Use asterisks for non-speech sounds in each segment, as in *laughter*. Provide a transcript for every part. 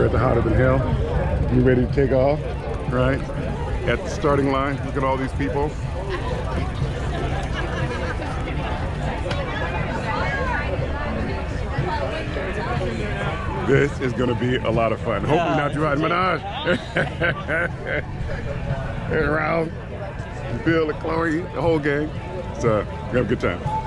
We're at the Hotter Than Hell. You ready to take off? Right? At the starting line, look at all these people. This is gonna be a lot of fun. Hopefully not too hot. Minaj. and around Bill and Chloe, the whole gang. So we have a good time.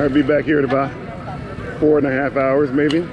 All right, be back here in about four and a half hours, maybe.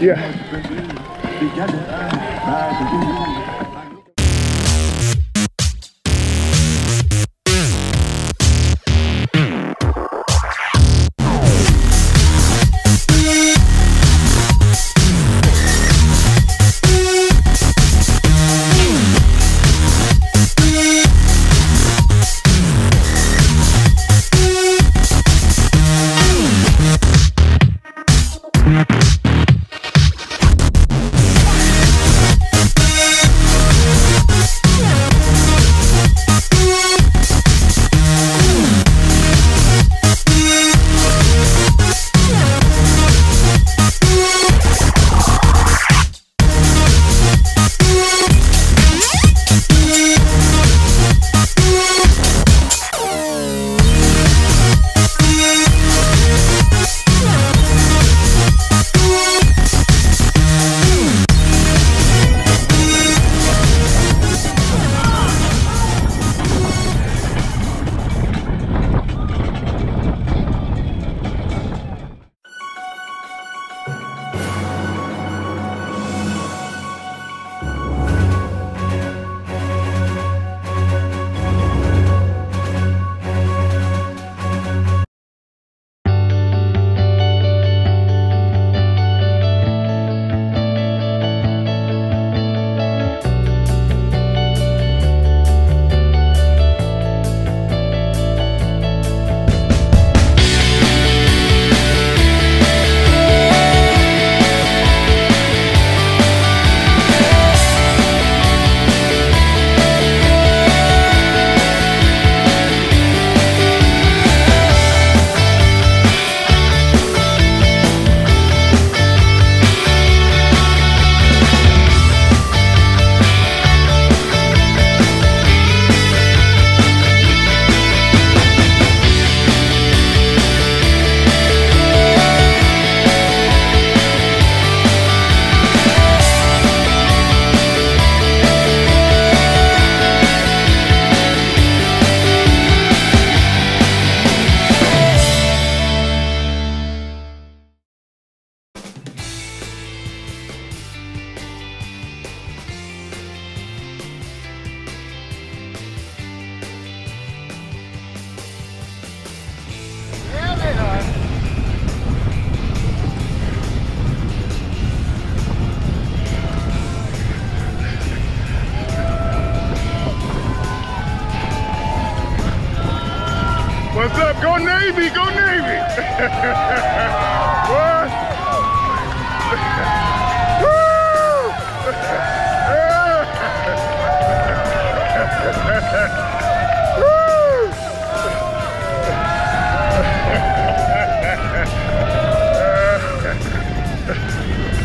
Yeah.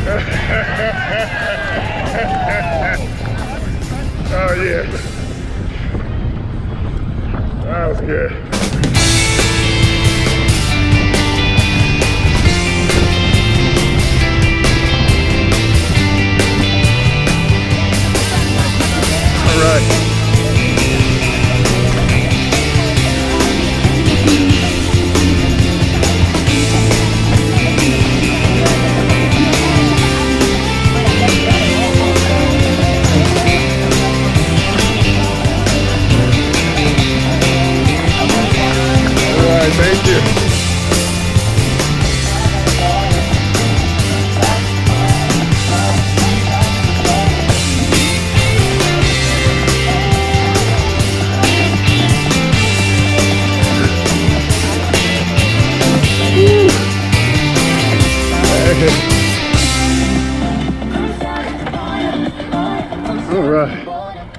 Oh yeah. That was good.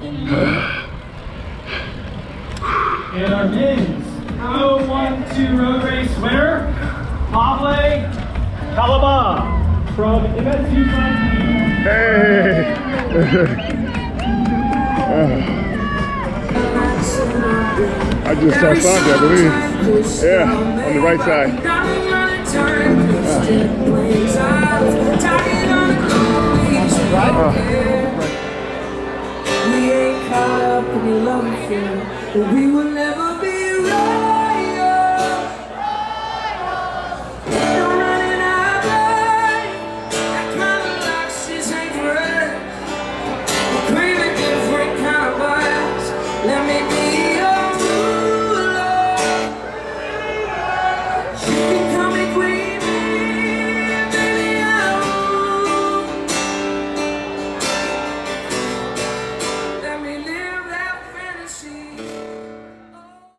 *sighs* And our men's Pro 1-2 road race winner, Pavle Kalaba from MSU Fund Team. Hey. *sighs* I just saw Sandra, I believe. Yeah, on the right side. We love but we will never be royal.